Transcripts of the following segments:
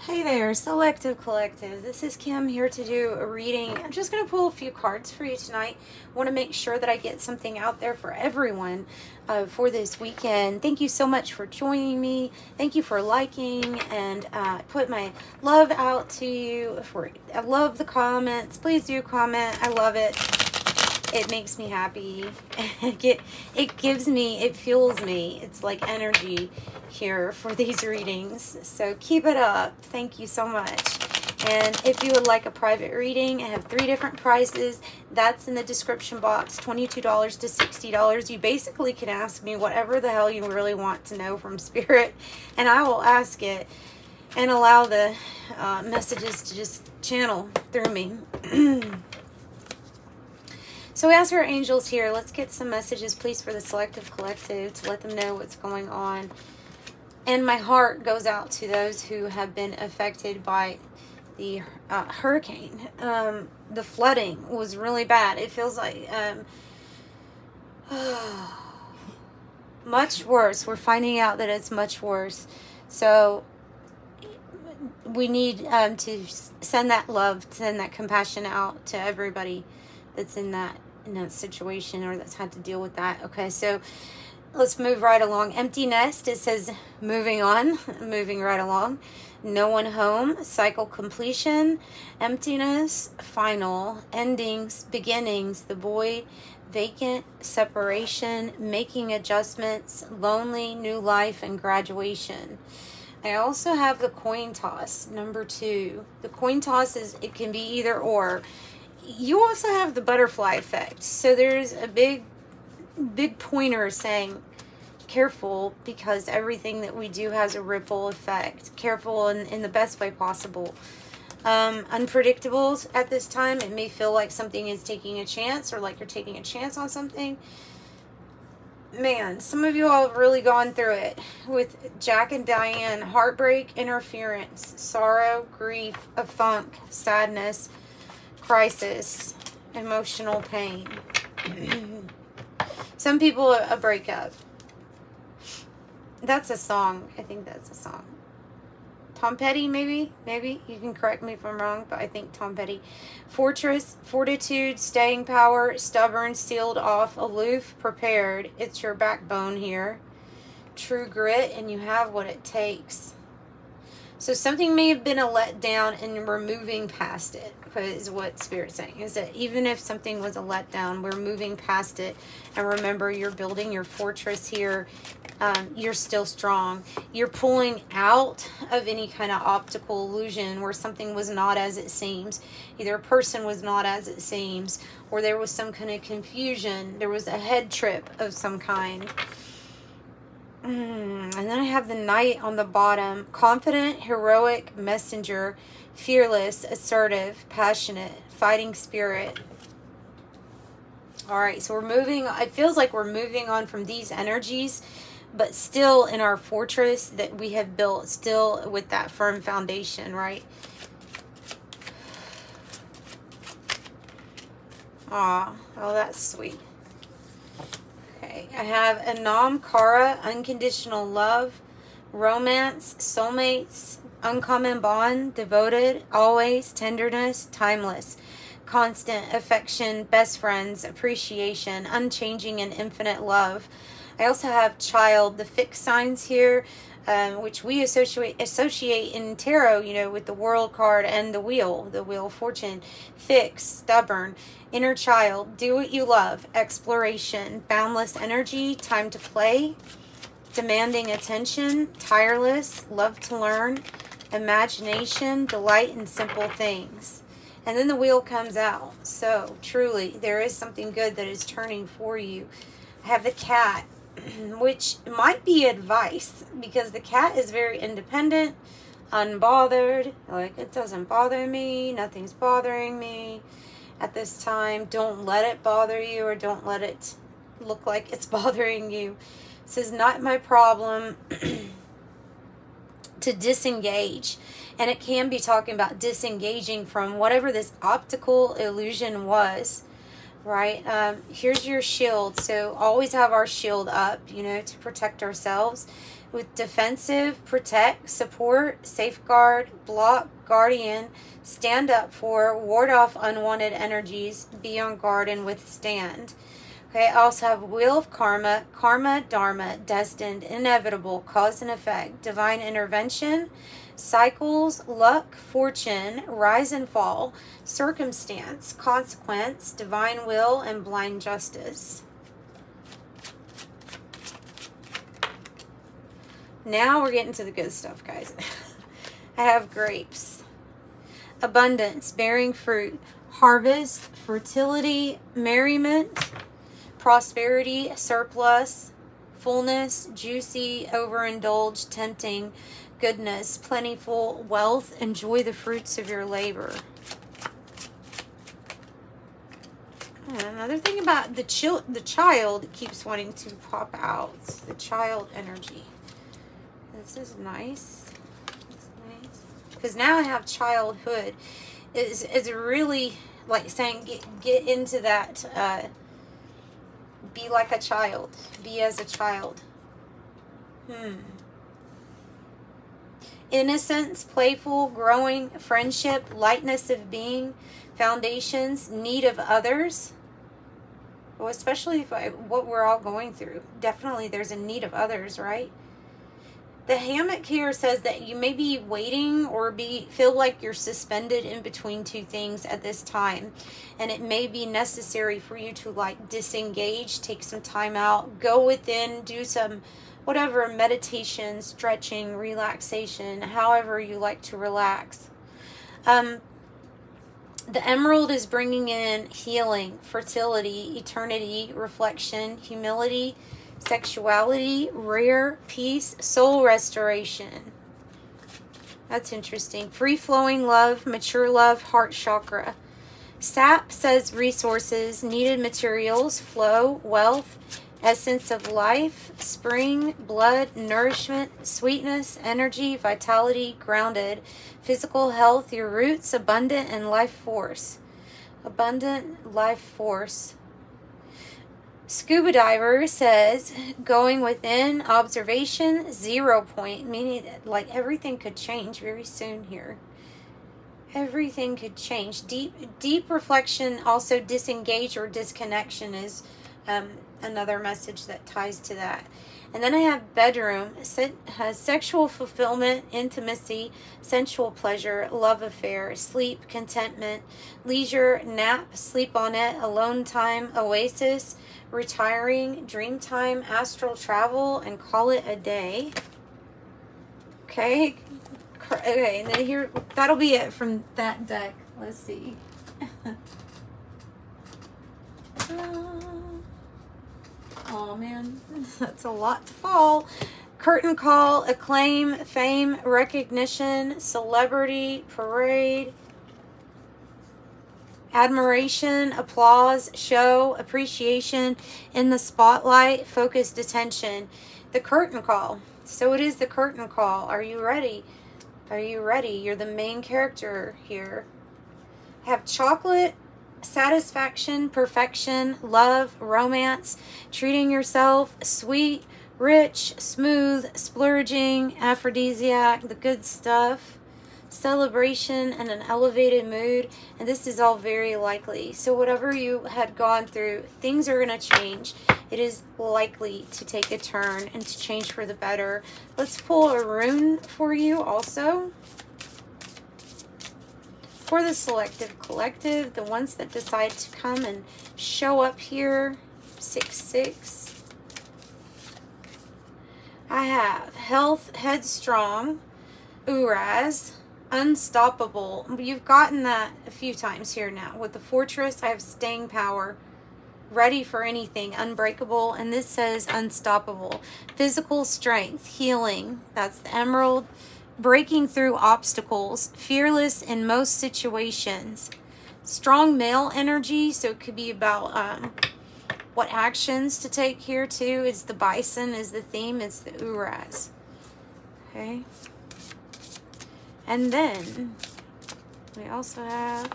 Hey there, Selective Collective. This is Kim here to do a reading. I'm just going to pull a few cards for you tonight. want to make sure that I get something out there for everyone uh, for this weekend. Thank you so much for joining me. Thank you for liking and uh, put my love out to you. For I love the comments. Please do comment. I love it. It makes me happy. it, gives me, it fuels me. It's like energy here for these readings. So keep it up. Thank you so much. And if you would like a private reading, I have three different prices. That's in the description box, $22 to $60. You basically can ask me whatever the hell you really want to know from Spirit, and I will ask it and allow the uh, messages to just channel through me. so we ask our angels here, let's get some messages, please, for the Selective Collective to let them know what's going on and my heart goes out to those who have been affected by the uh, hurricane. Um, the flooding was really bad. It feels like um, much worse. We're finding out that it's much worse. So we need um, to send that love, send that compassion out to everybody that's in that in that situation or that's had to deal with that. Okay, so let's move right along. Empty nest, it says moving on, moving right along. No one home, cycle completion, emptiness, final, endings, beginnings, the void, vacant, separation, making adjustments, lonely, new life, and graduation. I also have the coin toss, number two. The coin toss is, it can be either or. You also have the butterfly effect. So there's a big big pointer saying careful because everything that we do has a ripple effect. Careful in, in the best way possible. Um, unpredictables at this time. It may feel like something is taking a chance or like you're taking a chance on something. Man, some of you all have really gone through it with Jack and Diane. Heartbreak, interference, sorrow, grief, a funk, sadness, crisis, emotional pain. Some people, a breakup. That's a song. I think that's a song. Tom Petty, maybe? Maybe. You can correct me if I'm wrong, but I think Tom Petty. Fortress, fortitude, staying power, stubborn, sealed off, aloof, prepared. It's your backbone here. True grit, and you have what it takes. So something may have been a letdown and we're moving past it is what Spirit's saying. Is that even if something was a letdown, we're moving past it. And remember, you're building your fortress here. Um, you're still strong. You're pulling out of any kind of optical illusion where something was not as it seems. Either a person was not as it seems, or there was some kind of confusion. There was a head trip of some kind. Mm, and then I have the knight on the bottom. Confident, heroic, messenger, fearless, assertive, passionate, fighting spirit. All right, so we're moving. It feels like we're moving on from these energies, but still in our fortress that we have built, still with that firm foundation, right? Ah, oh, that's sweet. Okay, I have Anam Cara, Unconditional Love, Romance, Soulmates, Uncommon Bond, Devoted, Always, Tenderness, Timeless, Constant, Affection, Best Friends, Appreciation, Unchanging and Infinite Love. I also have Child, the fixed signs here, um, which we associate associate in tarot, you know, with the World card and the Wheel, the Wheel of Fortune. Fixed, stubborn, inner child, do what you love, exploration, boundless energy, time to play, demanding attention, tireless, love to learn, imagination, delight in simple things. And then the wheel comes out. So truly, there is something good that is turning for you. I have the cat, which might be advice because the cat is very independent, unbothered. Like, it doesn't bother me. Nothing's bothering me at this time. Don't let it bother you or don't let it look like it's bothering you. This is not my problem to disengage. And it can be talking about disengaging from whatever this optical illusion was. Right? Um, here's your shield. So always have our shield up, you know, to protect ourselves. With defensive, protect, support, safeguard, block, guardian, stand up for, ward off unwanted energies, be on guard and withstand. Okay, I also have wheel of karma, karma, dharma, destined, inevitable, cause and effect, divine intervention, cycles, luck, fortune, rise and fall, circumstance, consequence, divine will, and blind justice. Now we're getting to the good stuff, guys. I have grapes, abundance, bearing fruit, harvest, fertility, merriment, prosperity, surplus, fullness, juicy, overindulged, tempting, goodness, plentiful, wealth, enjoy the fruits of your labor. Another thing about the child, the child keeps wanting to pop out. The child energy. This is nice. nice. Because now I have childhood. Is is really like saying get get into that. Uh, be like a child. Be as a child. Hmm innocence, playful, growing, friendship, lightness of being, foundations, need of others. Well, especially if I, what we're all going through. Definitely there's a need of others, right? The hammock here says that you may be waiting or be feel like you're suspended in between two things at this time. And it may be necessary for you to like disengage, take some time out, go within, do some whatever meditation, stretching, relaxation, however you like to relax. Um, the emerald is bringing in healing, fertility, eternity, reflection, humility, sexuality, rare peace, soul restoration. That's interesting. Free flowing love, mature love, heart chakra. Sap says resources, needed materials, flow, wealth, essence of life, spring, blood, nourishment, sweetness, energy, vitality, grounded, physical health, your roots, abundant, and life force. Abundant life force. Scuba diver says going within observation zero point, meaning that like everything could change very soon here. Everything could change. Deep deep reflection, also disengage or disconnection is um, another message that ties to that. And then I have bedroom, has sexual fulfillment, intimacy, sensual pleasure, love affair, sleep, contentment, leisure, nap, sleep on it, alone time, oasis, retiring, dream time, astral travel, and call it a day. Okay. Okay, and then here, that'll be it from that deck. Let's see. Oh man, that's a lot to fall. Curtain call, acclaim, fame, recognition, celebrity, parade, admiration, applause, show, appreciation, in the spotlight, focused attention. The curtain call. So it is the curtain call. Are you ready? Are you ready? You're the main character here. have chocolate, satisfaction, perfection, love, romance, treating yourself, sweet, rich, smooth, splurging, aphrodisiac, the good stuff, celebration, and an elevated mood. And this is all very likely. So, whatever you had gone through, things are going to change. It is likely to take a turn and to change for the better. Let's pull a rune for you also for the selective collective, the ones that decide to come and show up here, 6-6. I have Health, Headstrong, Uruz, Unstoppable. You've gotten that a few times here now. With the Fortress, I have Staying Power, Ready for Anything, Unbreakable, and this says Unstoppable. Physical Strength, Healing, that's the Emerald, breaking through obstacles, fearless in most situations. Strong male energy, so it could be about um, what actions to take here too. Is the bison is the theme, it's the uruz. Okay. And then we also have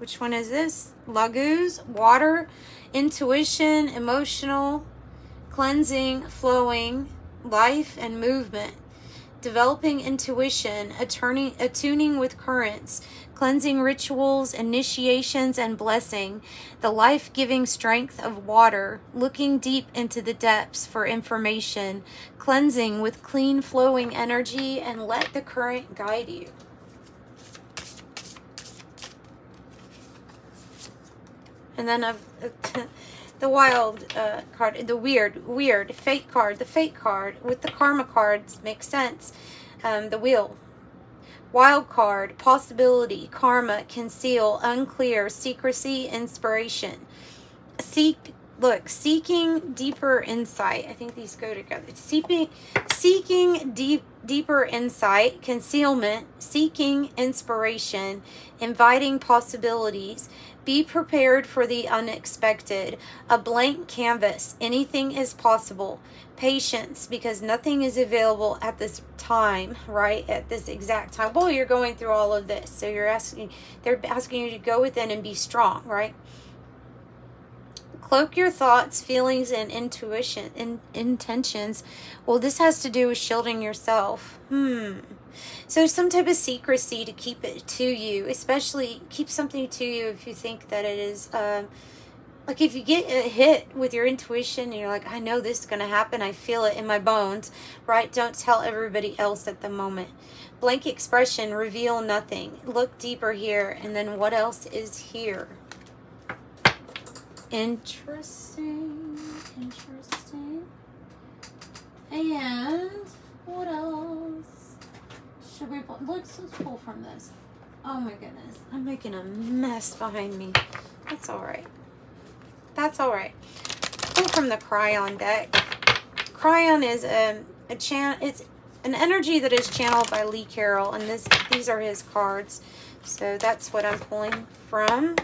Which one is this? Laguz, water, intuition, emotional, cleansing, flowing, life, and movement. Developing intuition, attuning, attuning with currents, cleansing rituals, initiations, and blessing, the life giving strength of water, looking deep into the depths for information, cleansing with clean flowing energy, and let the current guide you. And then I've. the wild uh, card, the weird, weird fate card, the fate card with the karma cards makes sense. Um, the wheel, Wild card, possibility, karma, conceal, unclear, secrecy, inspiration. Seek, look, seeking deeper insight. I think these go together. Seeking, seeking deep, deeper insight, concealment, seeking inspiration, inviting possibilities. Be prepared for the unexpected. A blank canvas. Anything is possible patience because nothing is available at this time, right? At this exact time. Well, you're going through all of this. So you're asking, they're asking you to go within and be strong, right? Cloak your thoughts, feelings, and intuition and in, intentions. Well, this has to do with shielding yourself. Hmm. So some type of secrecy to keep it to you, especially keep something to you if you think that it is um, like if you get hit with your intuition and you're like, I know this is going to happen. I feel it in my bones, right? Don't tell everybody else at the moment. Blank expression, reveal nothing. Look deeper here. And then what else is here? Interesting. Interesting. And what else? Should we pull? Let's, let's pull from this. Oh my goodness. I'm making a mess behind me. That's all right. That's all right. Pull from the Kryon deck. Kryon is a, a channel. It's an energy that is channeled by Lee Carroll, and this these are his cards. So that's what I'm pulling from.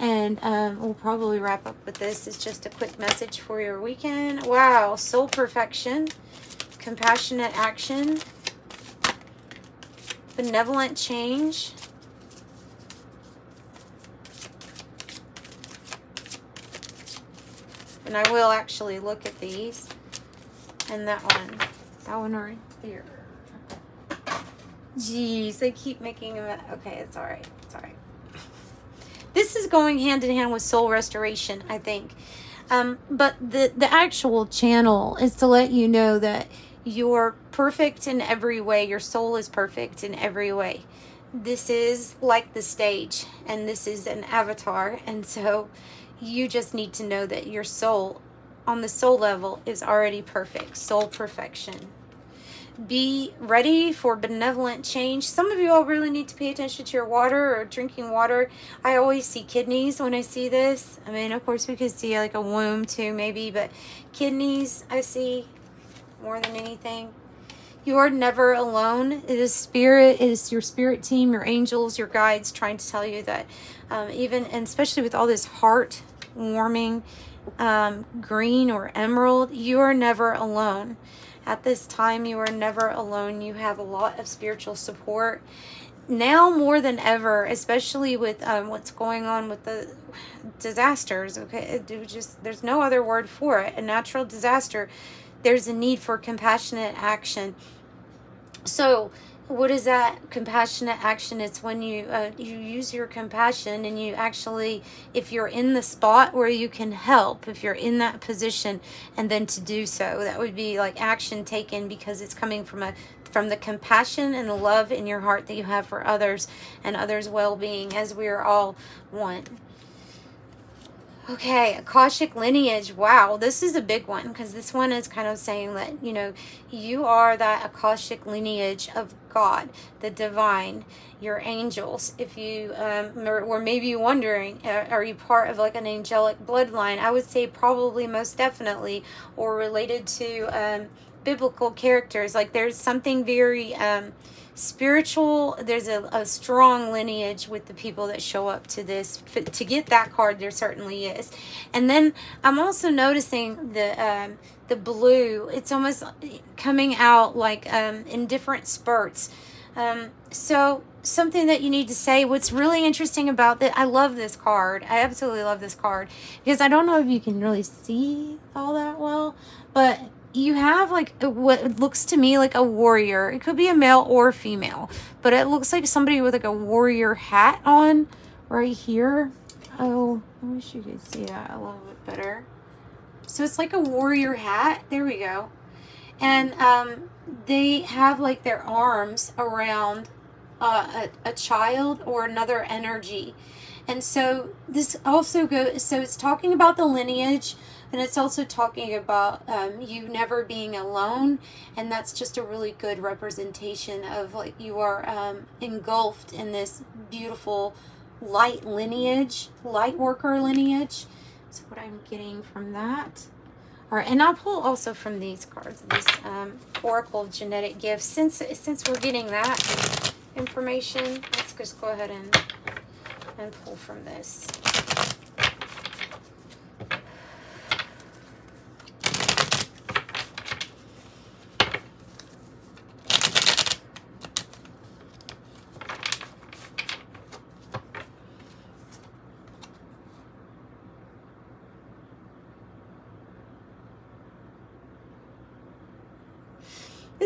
And um, we'll probably wrap up with this. It's just a quick message for your weekend. Wow, soul perfection, compassionate action, benevolent change, And I will actually look at these. And that one. That one right there. Jeez, they keep making them. Okay, it's all right. This is going hand in hand with soul restoration, I think. Um, but the, the actual channel is to let you know that you're perfect in every way. Your soul is perfect in every way. This is like the stage, and this is an avatar. And so you just need to know that your soul, on the soul level, is already perfect. Soul perfection. Be ready for benevolent change. Some of you all really need to pay attention to your water or drinking water. I always see kidneys when I see this. I mean, of course, we could see like a womb too, maybe, but kidneys I see more than anything. You are never alone. It is spirit, it is your spirit team, your angels, your guides trying to tell you that um, even, and especially with all this heart warming um, green or emerald, you are never alone. At this time, you are never alone. You have a lot of spiritual support. Now more than ever, especially with um, what's going on with the disasters, okay, it just there's no other word for it. A natural disaster, there's a need for compassionate action. So, what is that compassionate action? It's when you uh, you use your compassion and you actually if you're in the spot where you can help if you're in that position and then to do so. That would be like action taken because it's coming from a from the compassion and the love in your heart that you have for others and others well-being as we are all one Okay, Akashic lineage. Wow, this is a big one because this one is kind of saying that, you know, you are that Akashic lineage of God, the divine, your angels. If you um, were maybe wondering, uh, are you part of like an angelic bloodline? I would say probably most definitely, or related to um, biblical characters. Like there's something very. Um, spiritual there's a, a strong lineage with the people that show up to this to get that card there certainly is and then i'm also noticing the um, the blue it's almost coming out like um, in different spurts Um, so something that you need to say. What's really interesting about that, I love this card. I absolutely love this card because I don't know if you can really see all that well, but you have like what looks to me like a warrior. It could be a male or female, but it looks like somebody with like a warrior hat on right here. Oh, I wish you could see that a little bit better. So it's like a warrior hat. There we go. And um, they have like their arms around uh, a, a child or another energy. And so this also goes, so it's talking about the lineage and it's also talking about um, you never being alone. And that's just a really good representation of like you are um, engulfed in this beautiful light lineage, light worker lineage. That's what I'm getting from that. All right, and I'll pull also from these cards, this um, Oracle Genetic Gifts. Since, since we're getting that information, let's just go ahead and, and pull from this.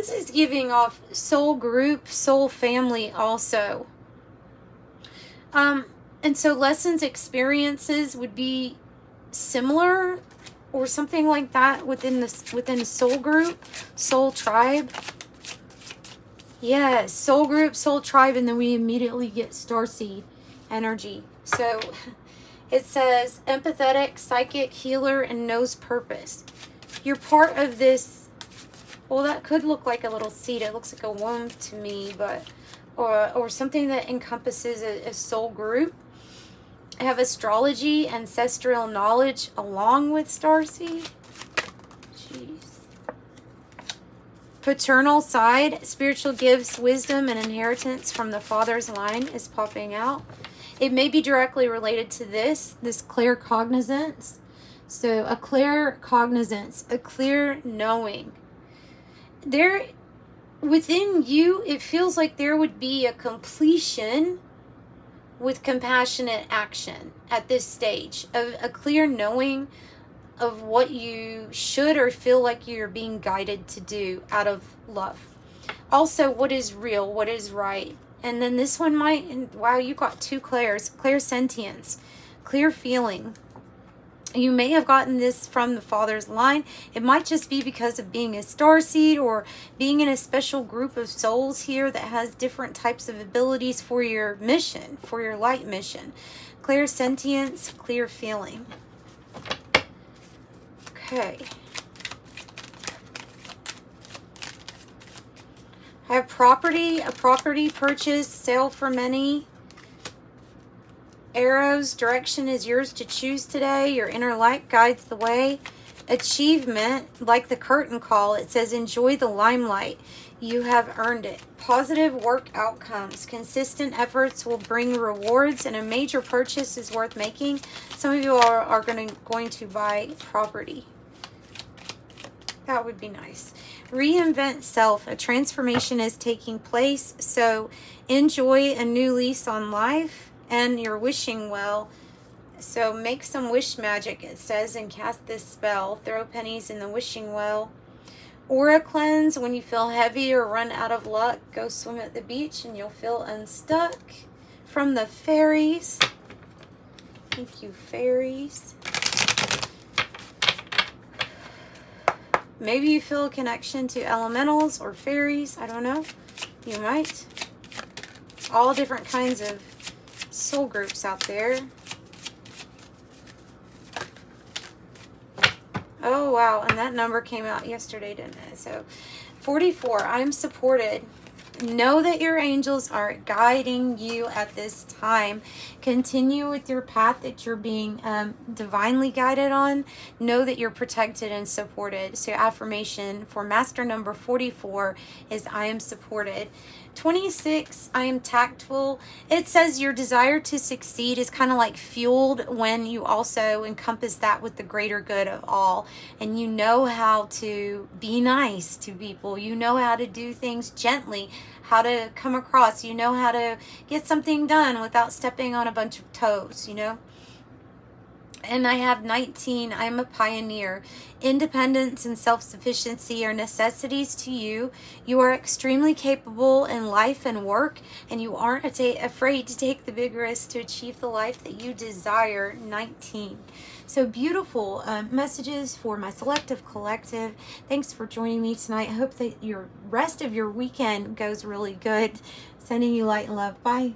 This is giving off soul group, soul family also. Um, and so lessons, experiences would be similar or something like that within this within soul group, soul tribe. Yes, soul group, soul tribe, and then we immediately get starseed energy. So it says empathetic, psychic, healer, and knows purpose. You're part of this well, that could look like a little seed. It looks like a womb to me, but or or something that encompasses a, a soul group. I have astrology, ancestral knowledge, along with starseed. Jeez. Paternal side, spiritual gifts, wisdom, and inheritance from the father's line is popping out. It may be directly related to this, this clear cognizance. So a clear cognizance, a clear knowing there within you it feels like there would be a completion with compassionate action at this stage of a clear knowing of what you should or feel like you're being guided to do out of love. Also what is real what is right. And then this one might wow you got two clairs. Clairsentience. Clear feeling you may have gotten this from the father's line. It might just be because of being a star seed or being in a special group of souls here that has different types of abilities for your mission, for your light mission. Clear sentience, clear feeling. Okay. I have property, a property purchase, sale for many arrows. Direction is yours to choose today. Your inner light guides the way. Achievement, like the curtain call, it says enjoy the limelight. You have earned it. Positive work outcomes. Consistent efforts will bring rewards and a major purchase is worth making. Some of you are, are to, going to buy property. That would be nice. Reinvent self. A transformation is taking place. So enjoy a new lease on life and you're wishing well. So make some wish magic, it says, and cast this spell. Throw pennies in the wishing well. Aura cleanse, when you feel heavy or run out of luck, go swim at the beach and you'll feel unstuck. From the fairies. Thank you, fairies. Maybe you feel a connection to elementals or fairies. I don't know. You might. All different kinds of soul groups out there. Oh, wow. And that number came out yesterday, didn't it? So 44, I'm supported. Know that your angels are guiding you at this time. Continue with your path that you're being um, divinely guided on. Know that you're protected and supported. So affirmation for master number 44 is I am supported. 26, I am tactful. It says your desire to succeed is kind of like fueled when you also encompass that with the greater good of all. And you know how to be nice to people. You know how to do things gently. how to come across. You know how to get something done without stepping on a bunch of toes, you know? And I have 19. I am a pioneer. Independence and self sufficiency are necessities to you. You are extremely capable in life and work, and you aren't afraid to take the big risks to achieve the life that you desire. 19. So beautiful uh, messages for my selective collective. Thanks for joining me tonight. I hope that your rest of your weekend goes really good. Sending you light and love. Bye.